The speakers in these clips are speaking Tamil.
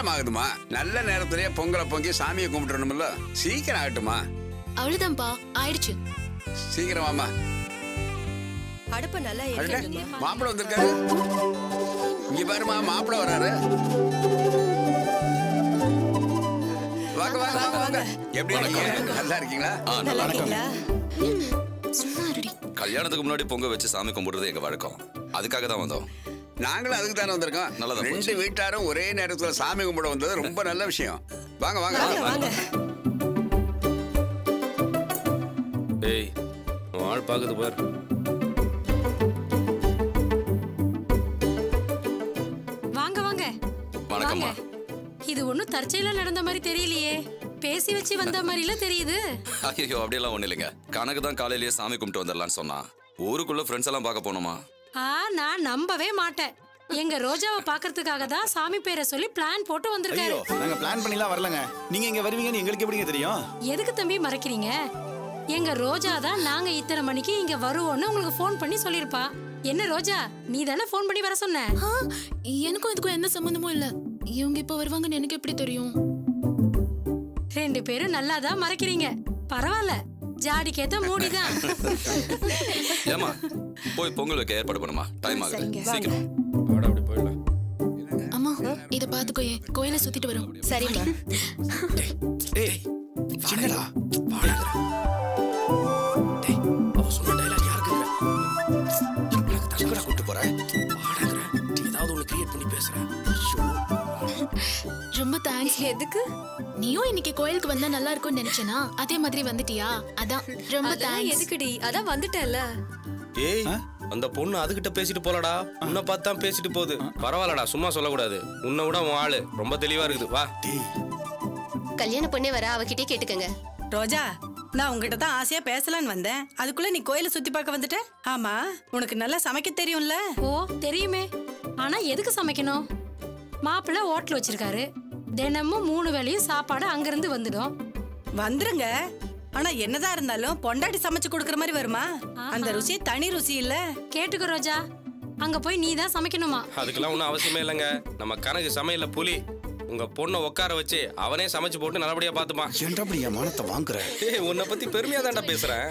நேரம் ஆகுதுமா நல்ல நேரத்திலேயே பொங்கலை பொங்கி சாமியை கும்பிட்டுறணும்ல சீக்கிரம் ஆகட்டுமா? அவ்வளவுதான்ப்பா ஆயிடுச்சு. சீக்கிரம் வாமா அடுப்ப நல்லா மாப்பிள்ளை வந்திருக்காரு. இங்க பாருமா மாப்பிள்ளை வராரு. வாங்க வாங்க வாங்க வாங்க. எப்படி இருக்கீங்க? நல்லா இருக்கீங்களா? ஆ நல்லா நல்லா இருக்கீங்களா? சும்மா இருடி. கல்யாணத்துக்கு முன்னாடி பொங்க வச்சு சாமி கும்பிடுறது எங்க வழக்கம். அதுக்காக தான் வந்தோம். நாங்களும் அதுக்கு தானே வந்திருக்கோம். நல்லதா ரெண்டு. வீட்டாரும் ஒரே நேரத்துல சாமி கும்பிட வந்தது ரொம்ப நல்ல விஷயம். வாங்க வாங்க. வாங்க உன் ஆள் பாக்குது பார் வாங்க வாங்க. வணக்கம்மா. இது ஒண்ணும் தற்செயலா நடந்த மாதிரி தெரியலையே. பேசி வச்சு வந்த மாதிரில தெரியுது. ஐயோ அப்படியெல்லாம் ஒண்ணு இல்லைங்க. கணக்கு தான் காலையிலேயே சாமி கும்பிட்டு வந்துடலாம்னு சொன்னா ஊருக்குள்ள ஃப்ரெண்ட்ஸ் எல்லாம் பார்க்க போனோமா? ஆ நான் நம்பவே மாட்டேன். எங்க ரோஜாவை பாக்குறதுக்காக தான் சாமி பேரை சொல்லி பிளான் போட்டு வந்திருக்காரு. நாங்க பிளான் பண்ணிலாம் வரலங்க. நீங்க இங்க வருவீங்கன்னு எங்களுக்கு எப்படிங்க தெரியும்? எதுக்கு தம்பி மறைக்கிறீங்க? எங்க ரோஜா தான் நாங்க இத்தனை மணிக்கு இங்க வருவோம்னு உங்களுக்கு ஃபோன் பண்ணி சொல்லிருப்பா என்ன ரோஜா நீ தானே ஃபோன் பண்ணி வர சொன்ன? எனக்கும் இதுக்கும் எந்த சம்மந்தமும் இல்ல. இவங்க இப்ப வருவாங்கன்னு எனக்கு எப்படி தெரியும்? ரெண்டு பேரும் நல்லா தான் மறைக்கிறீங்க. பரவாயில்ல. ஜாடிக்கேத்த மூடிதான். ஏமா போய் பொங்கல் வைக்க ஏற்பாடு பண்ணுமா? டைம் ஆகுது. சீக்கிரம். வாடா அப்படி போயிடலாம். அம்மா இத பாத்துக்கோயே கோயிலை சுத்திட்டு வரும். சரிம்மா. ஏய் சின்னடா. அவ சொன்ன டைலாக் யாருக்கு எனக்கு தங்கடா கூட்டு போற வாடாங்கற ஏதாவது ஒண்ணு கிரியேட் பண்ணி பேசுறேன் ரொம்ப தேங்க்ஸ் எதுக்கு? நீயும் இன்னைக்கு கோயிலுக்கு வந்தா நல்லா இருக்கும்னு நினைச்சேனா? அதே மாதிரி வந்துட்டியா? அதான் ரொம்ப தேங்க்ஸ் எதுக்குடி? அதான் வந்துட்டேன்ல. ஏய் அந்த பொண்ணு அதுகிட்ட பேசிட்டு போலடா. உன்னை பார்த்து தான் பேசிட்டு போகுது. பரவாயில்லடா சும்மா சொல்லக்கூடாது. உன்னை விட உன் ஆளு ரொம்ப தெளிவா இருக்குது. வா. கல்யாண பொண்ணே வர அவகிட்டே கேட்டுக்கங்க. ரோஜா நான் உங்ககிட்ட தான் ஆசையா பேசலான்னு வந்தேன். அதுக்குள்ள நீ கோயிலை சுத்தி பார்க்க வந்துட்ட? ஆமா உனக்கு நல்லா சமைக்க தெரியும்ல? ஓ தெரியுமே. ஆனா எதுக்கு சமைக்கணும்? மாப்பிள்ளை ஹோட்டல் வச்சிருக்காரு. தினமும் மூணு வேளையும் சாப்பாடு அங்கிருந்து வந்துடும். வந்துருங்க. ஆனா என்னதான் இருந்தாலும் பொண்டாட்டி சமைச்சு கொடுக்கற மாதிரி வருமா? அந்த ருசி தனி ருசி இல்ல. கேட்டுக்கோ ரோஜா. அங்க போய் நீ தான் சமைக்கணுமா? அதுக்கெல்லாம் ஒன்றும் அவசியமே இல்லைங்க. நம்ம கணக்கு சமையல்ல புலி. உங்க பொண்ணை உட்கார வச்சு அவனே சமைச்சு போட்டு நல்லபடியா பார்த்துப்பான் ஏன்டா அப்படி என் மானத்தை வாங்குற? ஏய் உன்னை பத்தி பெருமையா தான்டா பேசுறேன்.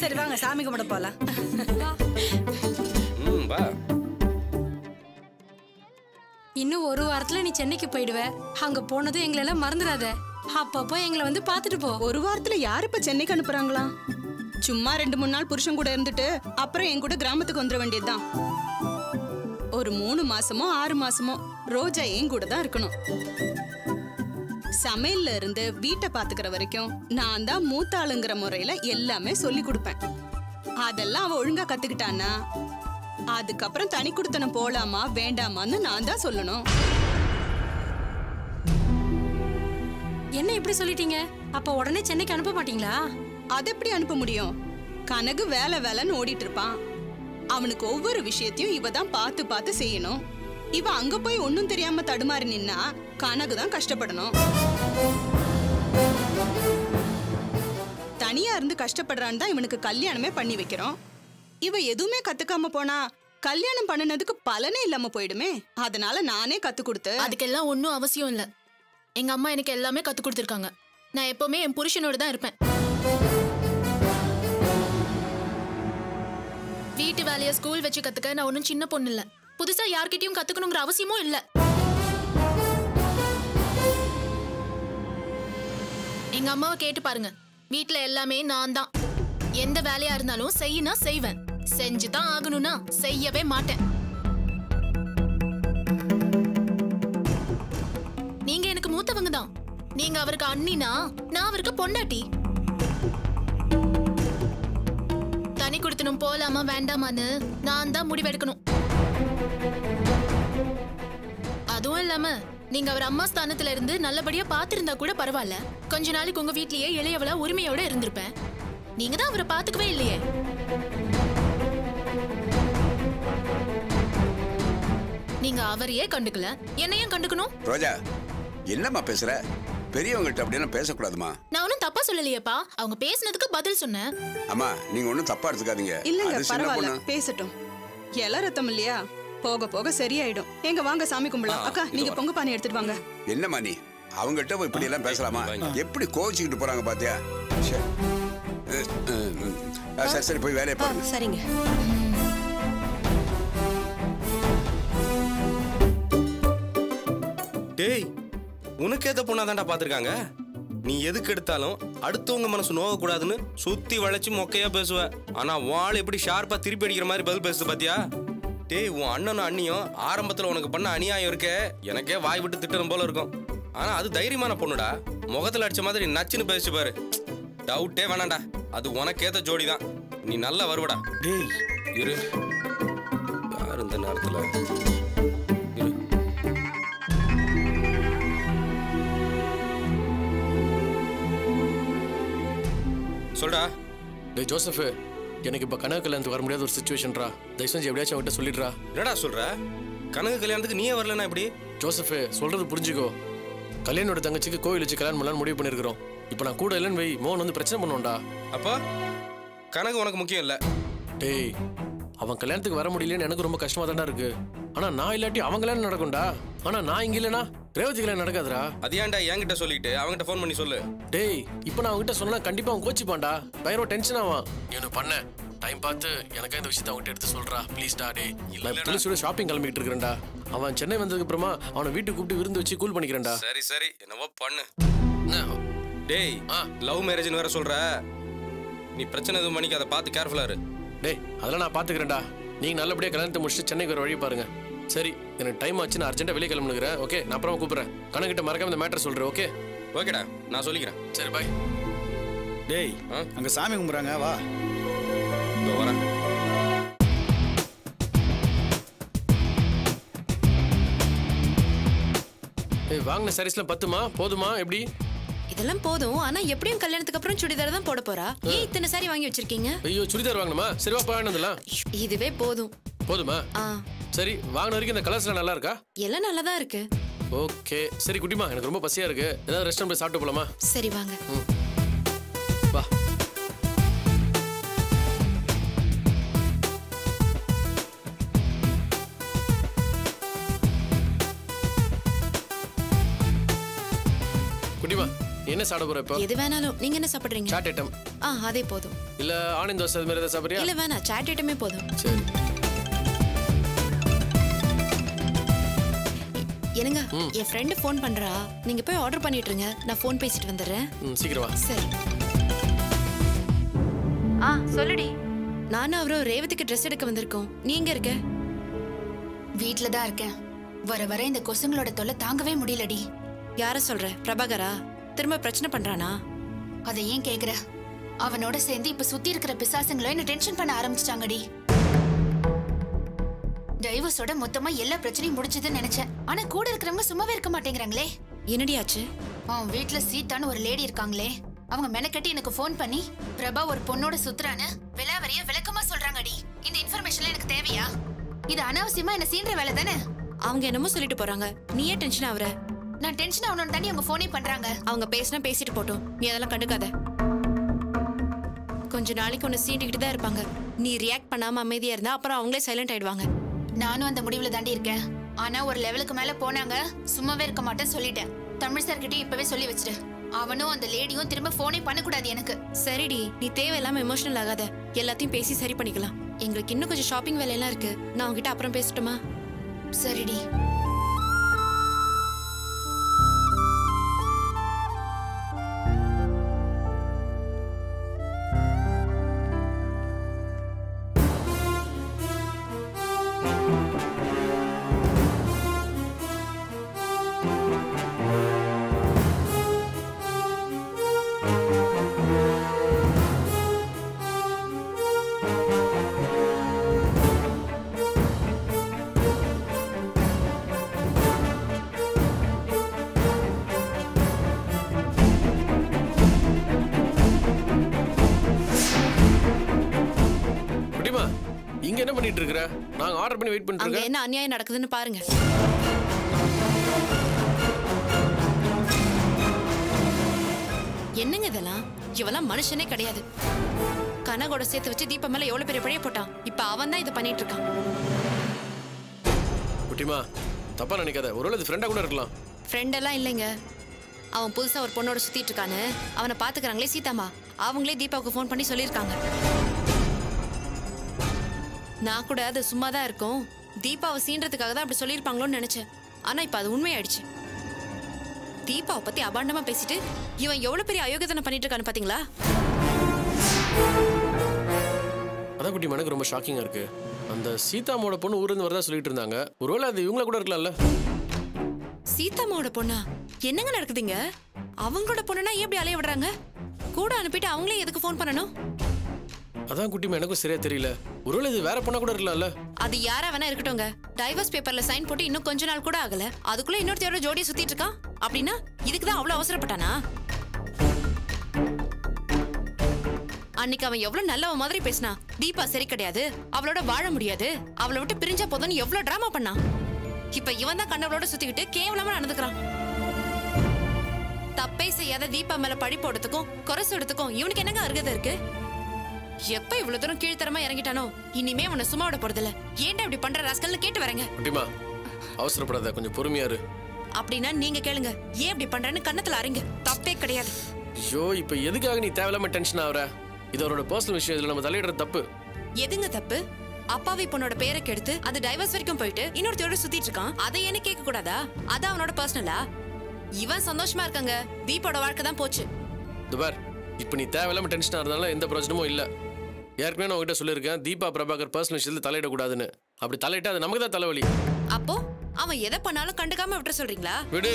சரி வாங்க சாமி கும்பிட போலாம். ம் வா. இன்னும் ஒரு வாரத்துல நீ சென்னைக்கு போயிடுவ. அங்க போனதும் எங்களெல்லாம் மறந்துடாத. அப்பப்போ எங்களை வந்து பார்த்துட்டு போ. ஒரு வாரத்துல யார் இப்ப சென்னைக்கு அனுப்புறாங்களா? சும்மா ரெண்டு மூணு நாள் புருஷன் கூட இருந்துட்டு அப்புறம் என் கூட கிராமத்துக்கு வந்துட வேண்டியதுதான். ஒரு மூணு மாசமோ ஆறு மாசமோ ரோஜா என் கூட தான் இருக்கணும். சமையல்ல இருந்து வீட்டை பாத்துக்கிற வரைக்கும் நான் தான் மூத்த ஆளுங்கிற முறையில எல்லாமே சொல்லி கொடுப்பேன். அதெல்லாம் அவ ஒழுங்கா கத்துக்கிட்டானா அதுக்கப்புறம் தனி குடுத்தனம் போலாமா வேண்டாமான்னு நான் தான் சொல்லணும். என்ன இப்படி சொல்லிட்டீங்க? அப்ப உடனே சென்னைக்கு அனுப்ப மாட்டீங்களா? அது எப்படி அனுப்ப முடியும்? கனகு வேலை வேலைன்னு ஓடிட்டு இருப்பான். அவனுக்கு ஒவ்வொரு விஷயத்தையும் இவ தான் பார்த்து பார்த்து செய்யணும். இவ அங்க போய் ஒன்னும் தெரியாம தடுமாறி நின்னா கனகு தான் கஷ்டப்படணும். தனியா இருந்து கஷ்டப்படுறான்னு தான் இவனுக்கு கல்யாணமே பண்ணி வைக்கிறோம். இவ எதுவுமே கத்துக்காம போனா கல்யாணம் பண்ணுனதுக்கு பலனே இல்லாம போயிடுமே. அதனால நானே கத்து கொடுத்து அதுக்கெல்லாம் ஒன்றும் அவசியம் இல்ல. எங்க அம்மா எனக்கு எல்லாமே கத்து கொடுத்துருக்காங்க. நான் எப்பவுமே என் புருஷனோட தான் இருப்பேன். வீட்டு வேலையை ஸ்கூல் வச்சு கத்துக்க நான் ஒன்றும் சின்ன பொண்ணு இல்ல. புதுசா யார்கிட்டயும் கத்துக்கணுங்கிற அவசியமும் இல்ல. எங்க அம்மாவை கேட்டு பாருங்க. வீட்டுல எல்லாமே நான் தான். எந்த வேலையா இருந்தாலும் செய்யினா செய்வேன். செஞ்சு தான் ஆகணும்னா செய்யவே மாட்டேன். நீங்க அவருக்கு அண்ணினா நான் அவருக்கு பொண்டாட்டி. தனி கொடுத்தனும் போலாமா வேண்டாமான்னு நான் தான் முடிவெடுக்கணும். அதுவும் இல்லாம நீங்க அவர் அம்மா ஸ்தானத்துல இருந்து நல்லபடியா பாத்திருந்தா கூட பரவாயில்ல. கொஞ்ச நாளைக்கு உங்க வீட்லயே இளையவளா உரிமையோட இருந்திருப்பேன். நீங்க தான் அவரை பாத்துக்கவே இல்லையே. நீங்க அவரையே கண்டுக்கல. என்னையும் கண்டுக்கணும். ரோஜா என்னம்மா பேசுற? பெரியவங்கள்ட்ட அப்படியெல்லாம் பேசக்கூடாதுமா. நான் ஒன்னும் தப்பா சொல்லலையேப்பா. அவங்க பேசுனதுக்கு பதில் சொன்னேன். அம்மா நீங்க ஒன்றும் தப்பா எடுத்துக்காதீங்க. இல்லங்க பரவாயில்ல. பேசட்டும். இல ரத்தம் இல்லையா? போக போக சரியாயிடும். எங்க வாங்க சாமி கும்பலாம் ஆ, அக்கா நீங்க. பொங்க பானை எடுத்துட்டு வாங்க. என்னம்மா நீ? அவங்ககிட்ட போய் இப்படி எல்லாம் பேசலாமா? எப்படி கோச்சிக்கிட்டு போறாங்க பாத்தியா? சரி சரி போய் வேலையை பாருங்க. சரிங்க. உனக்கு பொண்ணா தான்டா பாத்திருக்காங்க. நீ எதுக்கு எடுத்தாலும் அடுத்தவங்க மனசு நோக கூடாதுன்னு சுத்தி வளைச்சு மொக்கையா பேசுவ. ஆனா வாள் எப்படி ஷார்ப்பா திருப்பி அடிக்கிற மாதிரி பதில் பேசுது பாத்தியா? டேய் உன் அண்ணனும் அண்ணியும் ஆரம்பத்துல உனக்கு பண்ண அநியாயம் இருக்கே. எனக்கே வாய் விட்டு திட்டணும் போல இருக்கும். ஆனா அது தைரியமான பொண்ணுடா. முகத்துல அடிச்ச மாதிரி நச்சுன்னு பேசி பாரு. டவுட்டே வேணாம்டா. அது உனக்கேத்த ஜோடி தான் நீ நல்லா வருவடா. டேய் இரு. யார் இந்த நேரத்துல? டேய் ஜோசப் எனக்கு இப்போ கனவு கல்யாணத்துக்கு வர முடியாத ஒரு சுச்சுவேஷன்ரா தயவு செஞ்சு எப்படியாச்சும் அவன்கிட்ட சொல்லிடுறா. என்னடா சொல்ற? கனகு கல்யாணத்துக்கு நீயே வரலனா எப்படி? ஜோசப் சொல்றது புரிஞ்சுக்கோ. கல்யாணோட தங்கச்சிக்கு கோவில் வச்சு கல்யாணம் பண்ணலாம்னு முடிவு பண்ணியிருக்கிறோம் இப்போ நான் கூட இல்லைன்னு வை மோகன் வந்து பிரச்சனை பண்ணுவோம்டா. அப்போ? கனகு உனக்கு முக்கியம் இல்ல. டேய் அவன் கல்யாணத்துக்கு வர முடியலன்னு எனக்கு ரொம்ப கஷ்டமா தான்டா இருக்கு. ஆனா நான் இல்லாட்டி அவன் கல்யாணம் நடக்கும்டா. ஆனா நான் இங்க இல்லைனா ரேவதி கல்யாணம் நடக்காதுடா. அது ஏன்டா என்கிட்ட சொல்லிட்டு அவன்கிட்ட ஃபோன் பண்ணி சொல்லு. டேய் இப்போ நான் அவன்கிட்ட சொன்னா கண்டிப்பா அவன் கோச்சிப்பான்டா. பயங்கர டென்ஷன் ஆவான். நீ ஒன்று பண்ண. டைம் பார்த்து எனக்கு இந்த விஷயத்தை அவன்கிட்ட எடுத்து சொல்றா. ப்ளீஸ்டா டே நான் துளசியோட ஷாப்பிங் கிளம்பிட்டு இருக்கிறேன்டா. அவன் சென்னை வந்ததுக்கு அப்புறமா அவனை வீட்டுக்கு கூப்பிட்டு விருந்து வச்சு கூல் பண்ணிக்கிறேன்டா. சரி சரி. என்னவோ பண்ணு? டேய் ஆ. லவ் மேரேஜ்னு வேற சொல்ற. நீ பிரச்சனை எதுவும் பண்ணிக்க அதை பார்த்து கேர்ஃபுல்லா இரு. டேய் அதெல்லாம் நான் பாத்துக்கிறேன்டா நீங்க நல்லபடியா கல்யாணத்தை முடிச்சுட்டு சென்னைக்கு ஒரு வழி பாருங்க. சரி எனக்கு டைம் ஆச்சு நான் அர்ஜென்ட்டா வெளியே கிளம்புனுக்கிறேன் ஓகே நான் அப்புறமா கூப்பிடுறேன். கணக்கிட்ட மறக்காம இந்த மேட்டர் சொல்றேன் ஓகே ஓகேடா நான் சொல்லிக்கிறேன். சரி பாய் டேய் ஆ? அங்க சாமி கும்பிடுறாங்க வா. இதோ வரேன். வாங்கின சாரீஸ்லாம் பத்துமா? போதுமா? எப்படி? இதெல்லாம் போதும் ஆனா எப்படியும் கல்யாணத்துக்கு அப்புறம் சுடிதார் தான் போட போறா. ஏன் இத்தனை சாரி வாங்கி வச்சிருக்கீங்க? ஐயோ சுடிதார் வாங்கணுமா? சரி வா போயிடலாம் இதுவே போதும். போதுமா? ஆ. சரி வாங்கின வரைக்கும் இந்த கலர்ஸ்லாம் நல்லா இருக்கா? எல்லாம் நல்லா தான் இருக்கு. ஓகே. சரி குட்டிமா எனக்கு ரொம்ப பசியா இருக்கு. ஏதாவது ரெஸ்டாரண்ட் போய் சாப்பிட்டு போலாமா? சரி வாங்க. வா. குட்டிமா என்ன சாப்பிட போற இப்போ? எது வேணாலும். நீங்க என்ன சாப்பிடுறீங்க? சாட் ஐட்டம் ஆ அதே போதும். இல்ல ஆனியன் தோசை அது மாதிரி ஏதாவது சாப்பிடுறியா? இல்ல வேணாம். சாட் ஐட்டமே போதும். சரி. என்னங்க என் ஃப்ரெண்டு ஃபோன் பண்றா. நீங்க போய் ஆர்டர் பண்ணிட்டுருங்க. நான் ஃபோன் பேசிட்டு வந்துடுறேன். சீக்கிரம். வா சரி. ஆ சொல்லுடி. நானும் அவரும் ரேவதிக்கு ட்ரெஸ் எடுக்க வந்திருக்கோம். நீ எங்க இருக்க? வீட்ல தான் இருக்கேன். வர வர இந்த கொசுங்களோட தொல்லை தாங்கவே முடியலடி. யார சொல்ற? பிரபாகரா? திரும்ப பிரச்சனை பண்றானா? அதை ஏன் கேக்குற? அவனோட சேர்ந்து இப்ப சுத்தி இருக்கிற பிசாசுங்களும் என்ன டென்ஷன் பண்ண ஆரம்பிச்சிட்டாங்கடி. டைவர்ஸோட மொத்தமா எல்லா பிரச்சனையும் முடிஞ்சதுன்னு நினைச்சேன். ஆனா கூட இருக்கிறவங்க சும்மாவே இருக்க மாட்டேங்கிறாங்களே. என்னடி ஆச்சு? அவன் வீட்ல சீதான்னு ஒரு லேடி இருக்காங்களே. அவங்க மெனக்கட்டி எனக்கு ஃபோன் பண்ணி பிரபா ஒரு பொண்ணோட சுத்துறான்னு விலாவரிய விளக்கமா சொல்றாங்கடி. இந்த இன்ஃபர்மேஷன்ல எனக்கு தேவையா? இது அனாவசியமா என்ன சீன்ற வேலை தானே? அவங்க என்னமோ சொல்லிட்டு போறாங்க. நீயே டென்ஷன் ஆகுற நான் டென்ஷன் ஆகணும்னு தானே அவங்க ஃபோனே பண்றாங்க. அவங்க பேசினா பேசிட்டு போட்டோம். நீ அதெல்லாம் கண்டுக்காத. கொஞ்ச நாளைக்கு ஒன்னு சீண்டிக்கிட்டு தான் இருப்பாங்க. நீ ரியாக்ட் பண்ணாம அமைதியா இருந்தா அப்புறம் அவங்களே சைலண்ட் ஆயிடுவாங்க. நானும் அந்த முடிவுல தாண்டி இருக்கேன். ஆனா ஒரு லெவலுக்கு மேல போனாங்க. சும்மாவே இருக்க மாட்டேன்னு சொல்லிட்டேன். தமிழ் சார் கிட்டே இப்பவே சொல்லி வச்சிட்டு அவனும் அந்த லேடியும் திரும்ப போனே பண்ணக்கூடாது எனக்கு. சரிடி. நீ தேவையில்லாம எமோஷனல் ஆகாத. எல்லாத்தையும் பேசி சரி பண்ணிக்கலாம். எங்களுக்கு இன்னும் கொஞ்சம் ஷாப்பிங் வேலையெல்லாம் இருக்கு. நான் உங்ககிட்ட அப்புறம் பேசட்டுமா? சரிடி. பண்ணிட்டு இருக்கிற நாங்க ஆர்டர் பண்ணி வெயிட் பண்ணிட்டு அங்க இருக்கேன் என்ன அநியாயம் நடக்குதுன்னு பாருங்க. என்னங்க இதெல்லாம்? இவெல்லாம் மனுஷனே கிடையாது. கனகோட சேர்த்து வச்சு தீபம் மேல எவ்வளவு பெரிய பழைய போட்டான்? இப்ப அவன் தான் இதை பண்ணிட்டு இருக்கான். குட்டிமா தப்பா நினைக்காத. ஒருவேளை இது ஃப்ரெண்டா கூட இருக்கலாம். ஃப்ரெண்ட் எல்லாம் இல்லைங்க. அவன் புதுசா ஒரு பொண்ணோட சுத்திட்டு இருக்கான்னு அவனை பாத்துக்கறாங்களே சீதாமா அவங்களே தீபாவுக்கு ஃபோன் பண்ணி சொல்லியிருக்காங்க. நான் கூட அது சும்மா தான் இருக்கும். தீபாவை சீன்றதுக்காக தான் அப்படி சொல்லியிருப்பாங்களோன்னு நினைச்சேன். ஆனா இப்ப அது உண்மையாயிடுச்சு. தீபாவை பத்தி அபாண்டமா பேசிட்டு இவன் எவ்வளவு பெரிய அயோக்கியத்தனம் பண்ணிட்டு இருக்கான்னு பாத்தீங்களா? அதான் குட்டி எனக்கு ரொம்ப ஷாக்கிங்கா இருக்கு. அந்த சீதாமோட பொண்ணு ஊர்ல வரதா சொல்லிட்டு இருந்தாங்க. ஒருவேளை அது இவங்கள கூட இருக்கலாம்ல? சீதாமாவோட பொண்ணா? என்னங்க நடக்குதுங்க? அவங்களோட பொண்ணுனா ஏன் இப்படி அலைய விடுறாங்க? கூட அனுப்பிட்டு அவங்களே எதுக்கு ஃபோன் பண்ணணும்? அதான் குட்டிமா எனக்கும் சரியா தெரியல. ஒருவேளை இது வேற பொண்ணா கூட இருக்கலாம்ல? அது யாரா வேணா இருக்கட்டும்ங்க. டைவர்ஸ் பேப்பர்ல சைன் போட்டு இன்னும் கொஞ்ச நாள் கூட ஆகல. அதுக்குள்ள இன்னொருத்தையோட ஜோடியை சுத்திட்டு இருக்கான். அப்படின்னா இதுக்கு தான் அவ்வளவு அவசரப்பட்டானா? அன்னைக்கு அவன் எவ்வளவு நல்லவ மாதிரி பேசினா. தீபா சரி கிடையாது. அவளோட வாழ முடியாது. அவளை விட்டு பிரிஞ்சா போதும்னு எவ்வளவு டிராமா பண்ணான் இப்ப இவன் தான் கண்டவளோட சுத்திக்கிட்டு கேவலமா நடந்துக்கிறான். தப்பே செய்யாத தீபா மேல பழி போடுறதுக்கும் குறை சொல்றதுக்கும் இவனுக்கு என்னங்க அருகதை இருக்கு? எப்ப இவ்வளவு தூரம் கீழ்த்தரமா இறங்கிட்டானோ? இனிமே அவனை சும்மா விட போறதில்ல. ஏன்டா இப்படி பண்ற ராஸ்கல்னு கேட்டு வரேங்க. குட்டிமா அவசரப்படாத கொஞ்சம் பொறுமையா இரு. அப்படின்னா நீங்க கேளுங்க. ஏன் இப்படி பண்றேன்னு கண்ணத்துல அறிங்க தப்பே கிடையாது. ஐயோ இப்போ எதுக்காக நீ தேவையில்லாம டென்ஷன் ஆகுற? இது அவரோட பர்சனல் விஷயம். இதுல நம்ம தலையிடுற தப்பு. எதுங்க தப்பு? அப்பாவி பொண்ணோட பேரை கெடுத்து அது டைவர்ஸ் வரைக்கும் போயிட்டு இன்னொருத்தையோட சுத்திட்டு இருக்கான். அதை என்ன கேட்க கூடாதா அது அவனோட பர்சனலா இவன் சந்தோஷமா இருக்காங்க. தீபோட வாழ்க்கை தான் போச்சு. துபார் இப்போ நீ தேவையில்லாம டென்ஷன் ஆகிறதுனால எந்த பிரச்சனமும் இல்லை. ஏற்கனவே நான் உங்ககிட்ட சொல்லியிருக்கேன் தீபா பிரபாகர் பர்சனல் விஷயத்தில் தலையிடக்கூடாதுன்னு. அப்படி தலையிட்டா அது நமக்கு தான் தலைவலி. அப்போ அவன் எதை பண்ணாலும் கண்டுக்காம விட்டுற சொல்றீங்களா? விடு.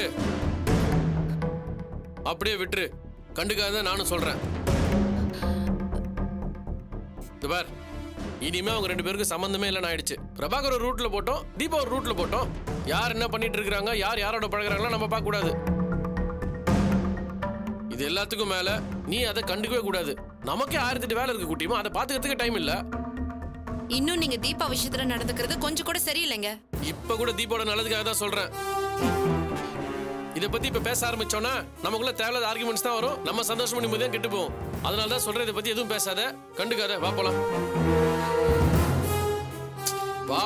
அப்படியே விட்டுரு. கண்டுக்காத நானும் சொல்றேன். பார். இனிமே அவங்க ரெண்டு பேருக்கு சம்பந்தமே இல்லைன்னு ஆயிடுச்சு. பிரபாகர் ஒரு ரூட்ல போட்டோம் தீபா ஒரு ரூட்ல போட்டோம். யார் என்ன பண்ணிட்டு இருக்காங்க யார் யாரோட பழகுறாங்களோ நம்ம பார்க்க கூடாது இது எல்லாத்துக்கும் மேல நீ அதை கண்டுக்கவே கூடாது. நமக்கே ஆயிரத்தி எட்டு வேலை இருக்கு குட்டிமா அதை பாத்துக்கிறதுக்கு டைம் இல்ல. இன்னும் நீங்க தீபா விஷயத்துல நடந்துக்கிறது கொஞ்சம் கூட சரியில்லைங்க. இப்ப கூட தீபாவோட நல்லதுக்காக தான் சொல்றேன். இதை பத்தி இப்ப பேச ஆரம்பிச்சோம்னா நமக்குள்ள தேவையில்லாத ஆர்குமெண்ட்ஸ் தான் வரும். நம்ம சந்தோஷம் நிம்மதி தான் கெட்டு போகும். அதனால தான் சொல்றேன் இதை பத்தி எதுவும் பேசாத. கண்டுக்காத. வா போலாம். வா.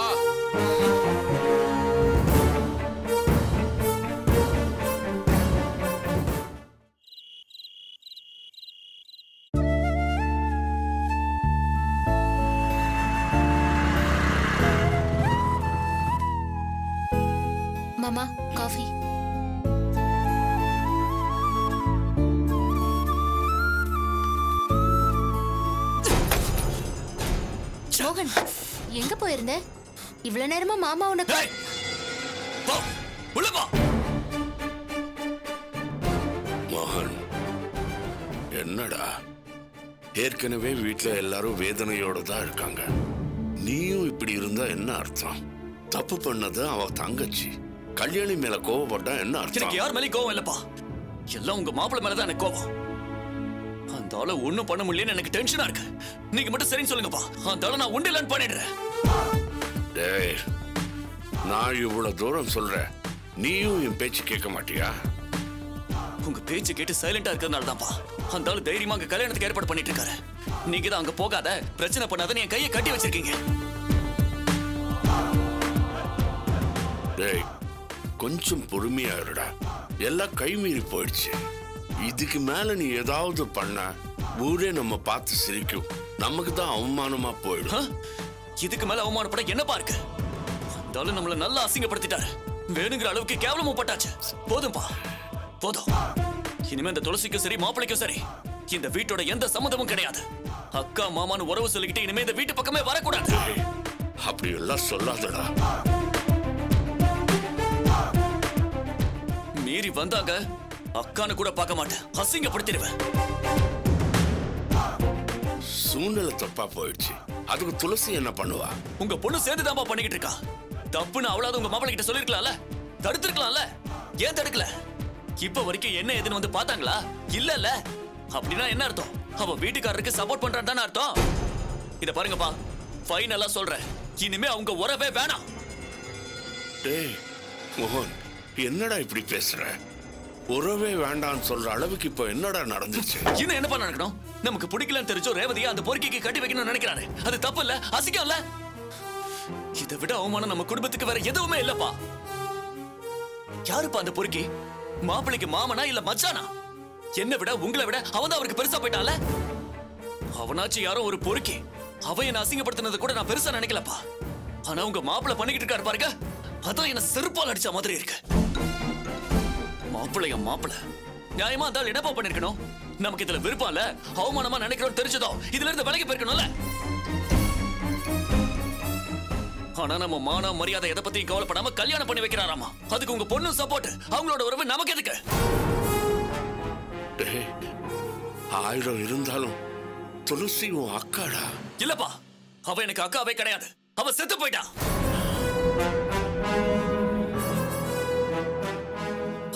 மோகன். எங்க போயிருந்த? இவ்வளவு நேரமா மாமா உனக்கு மோகன் என்னடா? ஏற்கனவே வீட்ல எல்லாரும் வேதனையோட தான் இருக்காங்க. நீயும் இப்படி இருந்தா என்ன அர்த்தம்? தப்பு பண்ணது அவ தங்கச்சி. கல்யாணி மேல கோவப்பட்டா என்ன அர்த்தம்? யார் மேலேயும் கோவம் இல்லப்பா. எல்லாம் உங்க மாப்பிள்ளை மேலதான் எனக்கு கோவம். ஆளை ஒண்ணும் பண்ண முடியலன்னு எனக்கு டென்ஷனா இருக்கு. நீங்க மட்டும் சரின்னு சொல்லுங்கப்பா. அந்த ஆளை நான் உண்டு இல்லைன்னு பண்ணிடுறேன். டேய் நான் இவ்வளவு தூரம் சொல்றேன் நீயும் என் பேச்சு கேட்க மாட்டியா? உங்க பேச்சு கேட்டு சைலண்டா இருக்கிறதுனால தான்ப்பா. அந்த ஆளு தைரியமா அங்க கல்யாணத்துக்கு ஏற்பாடு பண்ணிட்டு இருக்காரு நீங்க தான் அங்க போகாத பிரச்சனை பண்ணாதன்னு என் கையை கட்டி வச்சிருக்கீங்க. டேய் கொஞ்சம் பொறுமையா இருடா. எல்லாம் கைமீறி போயிடுச்சு. இதுக்கு மேல நீ ஏதாவது பண்ண ஊரே நம்ம பார்த்து சிரிக்கும். நமக்கு தான் அவமானமா போயிடும். இதுக்கு மேல அவமானப்பட என்னப்பா இருக்கு அந்த ஆளு நம்மள நல்லா அசிங்கப்படுத்திட்டாரு. வேணுங்கிற அளவுக்கு கேவலமும் பட்டாச்சு. போதும்பா. போதும். இனிமே இந்த துளசிக்கும் சரி மாப்பிளைக்கும் சரி. இந்த வீட்டோட எந்த சம்மந்தமும் கிடையாது. அக்கா மாமான்னு உறவு சொல்லிக்கிட்டு இனிமே இந்த வீட்டு பக்கமே வரக்கூடாது. அப்படி எல்லாம் சொல்லாதடா. மீறி வந்தாங்க. அக்கான்னு கூட பார்க்க மாட்டேன். அசிங்கப்படுத்திடுவேன். சூழ்நிலை தப்பா போயிடுச்சு. அதுக்கு துளசி என்ன பண்ணுவா? உங்க பொண்ணு சேர்ந்துதான்ப்பா பண்ணிக்கிட்டு இருக்கா. தப்புன்னு அவளாவது உங்க மாப்பிள்ளை கிட்ட சொல்லிருக்கலாம்ல? தடுத்திருக்கலாம்ல? ஏன் தடுக்கல? இப்ப வரைக்கும் என்ன ஏதுன்னு வந்து பார்த்தாங்களா? இல்லல்ல. அப்படின்னா என்ன அர்த்தம்? அவ வீட்டுக்காரருக்கு சப்போர்ட் பண்றான்னு தானே அர்த்தம்? இத பாருங்கப்பா. ஃபைனலா சொல்றேன். இனிமே அவங்க உறவே வேணாம். டேய் மோகன் என்னடா இப்படி பேசுற? உறவே வேண்டாம்னு சொல்ற அளவுக்கு இப்போ என்னடா நடந்துச்சு? இன்னும் என்ன பண்ண நடக்கணும்? நமக்கு பிடிக்கலன்னு தெரிஞ்சோ ரேவதியை அந்த பொறுக்கிக்கு கட்டி வைக்கணும்னு நினைக்கிறாரு. அது தப்பு இல்ல அசிங்கம் இல்ல இதை விட அவமானம் நம்ம குடும்பத்துக்கு வேற எதுவுமே இல்லப்பா. யாருப்பா அந்த பொறுக்கி? மாப்பிளைக்கு மாமனா இல்ல மச்சானா? என்ன விட உங்களை விட அவன் தான் அவருக்கு பெருசா போயிட்டால அவனாச்சும் யாரோ ஒரு பொறுக்கி. அவன் என்ன அசிங்கப்படுத்தினது கூட நான் பெருசா நினைக்கலப்பா. ஆனா உங்க மாப்பிள்ளை பண்ணிக்கிட்டு இருக்காரு பாருங்க. அதான் என்ன செருப்பால் அடிச்ச மாதிரி இருக்கு. மாப்பிள்ளைய மாப்பிள்ளை? நியாயமா இருந்தால் என்னப்பா பண்ணிருக்கணும்? நமக்கு இதுல விருப்பம் இல்ல. அவமானமா நினைக்கிறோம் தெரிஞ்சதோ இதுல இருந்து விலகி போயிருக்கணும்ல. ஆனா நம்ம மான மரியாதை எதை பத்தியும் கவலைப்படாம கல்யாணம் பண்ணி வைக்கிறாராமா? அதுக்கு உங்க பொண்ணு சப்போர்ட் அவங்களோட உறவு நமக்கு எதுக்கு? ஆயிரம் இருந்தாலும் துளசி உன் அக்காடா? இல்லப்பா அவ எனக்கு அக்காவே கிடையாது. அவ செத்து போயிட்டா.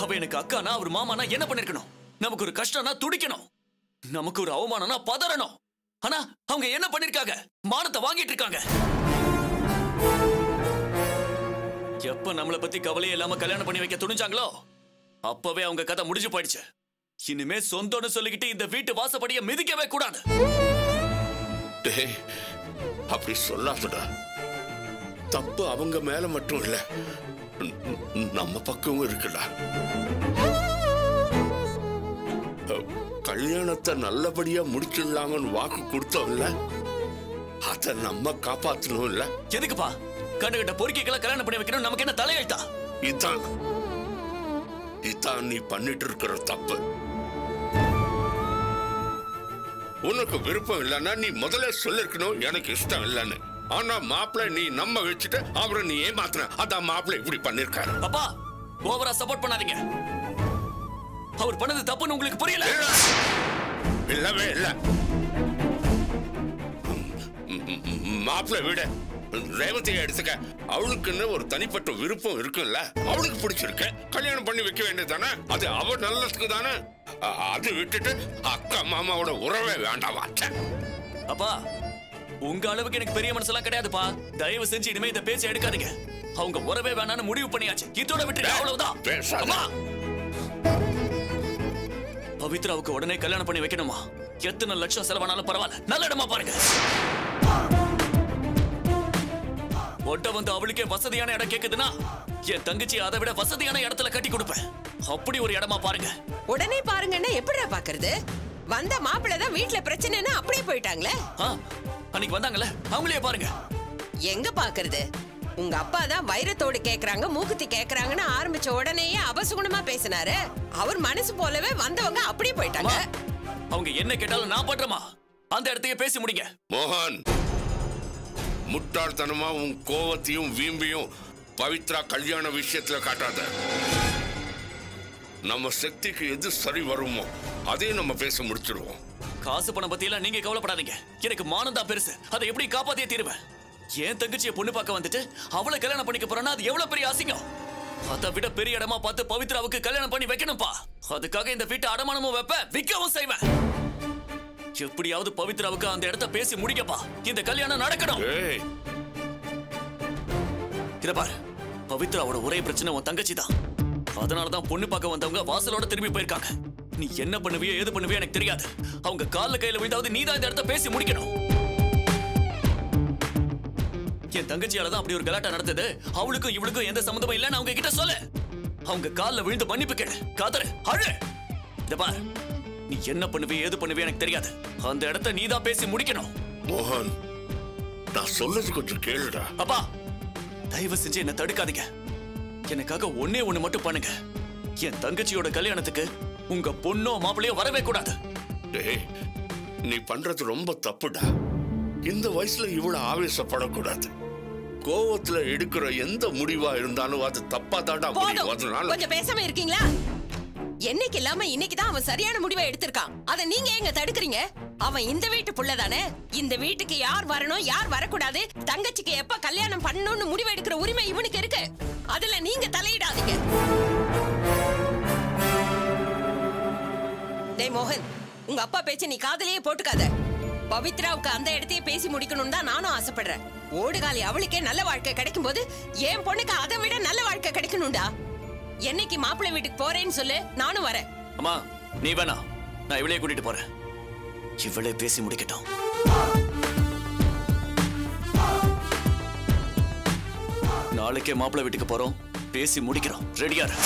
அவ எனக்கு அக்கானா அவர் மாமானா என்ன பண்ணிருக்கணும்? நமக்கு ஒரு கஷ்டம்னா துடிக்கணும். நமக்கு ஒரு அவமானம்னா பதறணும். ஆனா அவங்க என்ன பண்ணிருக்காங்க? மானத்தை வாங்கிட்டு இருக்காங்க. எப்ப நம்மளை பத்தி கவலையே இல்லாம கல்யாணம் பண்ணி வைக்க துணிஞ்சாங்களோ? அப்பவே அவங்க கதை முடிஞ்சு போயிடுச்சு. இனிமே சொந்தம்னு சொல்லிக்கிட்டு இந்த வீட்டு வாசப்படிய மிதிக்கவே கூடாது. அப்படி சொல்லாதடா. தப்பு அவங்க மேல மட்டும் இல்ல. நம்ம பக்கமும் இருக்குடா. கல்யாணத்தை நல்லபடியா முடிச்சிடலாமன்னு வாக்கு கொடுத்தோம்ல? அத நம்ம காப்பாத்தணும் இல்ல எதுக்குப்பா? கண்டுகிட்ட பொறுக்கிகளை கல்யாணம் பண்ணி வைக்கணும் நமக்கு என்ன தலையெழுத்தா? இதான். இதான் நீ பண்ணிட்டு இருக்கிற தப்பு. உனக்கு விருப்பம் இல்லைன்னா நீ முதல்ல சொல்லிருக்கணும் எனக்கு இஷ்டம் இல்லைன்னு. ஆனா மாப்பிள்ளை நீ நம்ம வச்சுட்டு அவரை நீ ஏமாத்துன. அதான் மாப்பிள்ளை இப்படி பண்ணிருக்காரு. அப்பா ஓவரா சப்போர்ட் பண்ணாதீங்க. அவர் பண்ணது தப்புன்னு உங்களுக்கு புரியல? இல்லவே இல்ல. மாப்பிள்ளை விட ரேவதியை எடுத்துக்க. அவளுக்குன்னு ஒரு தனிப்பட்ட விருப்பம் இருக்குல்ல. அவளுக்கு பிடிச்சிருக்கு. கல்யாணம் பண்ணி வைக்க வேண்டியது அது அவ நல்லதுக்கு தானே? அது விட்டுட்டு அக்கா மாமாவோட உறவே வேண்டாமா. அப்பா உங்க அளவுக்கு எனக்கு பெரிய மனசெல்லாம் கிடையாதுப்பா. தயவு செஞ்சு இனிமே இந்த பேச்சை எடுக்காதீங்க. அவங்க உறவே வேணாம்னு முடிவு பண்ணியாச்சு. இதோட விட்டு அவ்வளவுதான். பவித்ராவுக்கு உடனே கல்யாணம் பண்ணி வைக்கணுமா? எத்தனை லட்சம் செலவானாலும் பரவாயில்ல. நல்ல இடமா பாருங்க. ஒட்ட வந்து அவளுக்கே வசதியான இடம் கேக்குதுன்னா என் தங்கச்சி அதை விட வசதியான இடத்துல கட்டி கொடுப்பேன். அப்படி ஒரு இடமா பாருங்க. உடனே பாருங்கன்னா எப்படிடா பாக்குறது? வந்த மாப்பிள்ளை தான் வீட்ல பிரச்சனைன்னு அப்படியே போயிட்டாங்களே. அன்னைக்கு வந்தாங்கல்ல அவங்களே பாருங்க. எங்க பாக்குறது? உங்க அப்பா தான் வைரத்தோடு கேக்குறாங்க மூக்குத்தி கேக்குறாங்கன்னு ஆரம்பிச்ச உடனேயே அபசுகுணமா பேசினாரு. அவர் மனசு போலவே வந்தவங்க அப்படியே போயிட்டாங்க. அவங்க என்ன கேட்டாலும் நான் பண்றேமா அந்த இடத்தையே பேசி முடிங்க. மோகன் முட்டாள்தனமா உன் கோவத்தையும் வீம்பையும் பவித்ரா கல்யாண விஷயத்துல காட்டாத. நம்ம சக்திக்கு எது சரி வருமோ அதே நம்ம பேச முடிச்சிருவோம். காசு பணம் பத்தி எல்லாம் நீங்க கவலைப்படாதீங்க. எனக்கு மானம் தான் பெருசு. அதை எப்படி காப்பாத்தியே தீருவேன் என் தங்கச்சியை பொண்ணு பார்க்க வந்துட்டு அவளை கல்யாணம் பண்ணிக்க போறேன்னா அது எவ்வளவு பெரிய அசிங்கம்? அதை விட பெரிய இடமா பார்த்து பவித்ராவுக்கு கல்யாணம் பண்ணி வைக்கணும்ப்பா அதுக்காக இந்த வீட்டை அடமானமும் வைப்பேன் விற்கவும் செய்வேன். எப்படியாவது பவித்ராவுக்கு அந்த இடத்த பேசி முடிக்கப்பா. இந்த கல்யாணம் நடக்கணும். ஏய். இத பாரு. பவித்ராவோட ஒரே பிரச்சனை உன் தங்கச்சி தான் அதனால தான் பொண்ணு பார்க்க வந்தவங்க வாசலோட திரும்பி போயிருக்காங்க. நீ என்ன பண்ணுவியோ ஏது பண்ணுவியோ எனக்கு தெரியாது. அவங்க கால்ல கையில விழுந்தாவது நீ தான் இந்த இடத்த பேசி முடிக்கணும். என் தங்கச்சியால தான் அப்படி ஒரு கலாட்டா நடந்தது. அவளுக்கும் இவளுக்கும் எந்த சம்மந்தமும் இல்லைன்னு அவங்க கிட்ட சொல்லு. அவங்க கால்ல விழுந்து மன்னிப்பு கேளு. காதரு அழு. பாரு. நீ என்ன பண்ணுவியோ ஏது பண்ணுவியோ எனக்கு தெரியாது. அந்த இடத்த நீ தான் பேசி முடிக்கணும். மோகன் நான் சொல்றது கொஞ்சம் கேளுடா. அப்பா தயவு செஞ்சு என்ன தடுக்காதீங்க. எனக்காக ஒண்ணே ஒண்ணு மட்டும் பண்ணுங்க. என் தங்கச்சியோட கல்யாணத்துக்கு உங்க பொண்ணோ மாப்பிள்ளையோ வரவே கூடாது. நீ பண்றது ரொம்ப தப்புடா. இந்த வயசுல இவ்வளவு ஆவேசப்படக்கூடாது. கோவத்துல எடுக்கிற எந்த முடிவா இருந்தாலும் அது தப்பா அதனால கொஞ்சம் பேசாம இருக்கீங்களா? என்னைக்கு இல்லாம இன்னைக்கு தான் அவன் சரியான முடிவை எடுத்திருக்கான். அத நீங்க எங்க தடுக்கிறீங்க? அவன் இந்த வீட்டு புள்ள தானே இந்த வீட்டுக்கு யார் வரணும் யார் வரக்கூடாது? தங்கச்சிக்கு எப்ப கல்யாணம் பண்ணணும்னு முடிவு எடுக்கிற உரிமை இவனுக்கு இருக்கு. அதுல நீங்க தலையிடாதீங்க. டேய் மோகன் உங்க அப்பா பேச்ச நீ காதலையே போட்டுக்காத. பவித்ராவுக்கு அந்த இடத்தையே பேசி முடிக்கணும்னு தான் நானும் ஆசைப்படுறேன். ஓடுகாலி அவளுக்கே நல்ல வாழ்க்கை கிடைக்கும் போது என் பொண்ணுக்கு அதை விட நல்ல வாழ்க்கை கிடைக்கணும்டா. என்னைக்கு மாப்பிள்ளை வீட்டுக்கு போறேன்னு சொல்லு நானும் வரேன். அம்மா நீ வேணா. நான் இவளையே கூட்டிட்டு போறேன். இவளே பேசி முடிக்கட்டும். நாளைக்கே மாப்பிள்ளை வீட்டுக்கு போறோம். பேசி முடிக்கிறோம். ரெடியா இரு.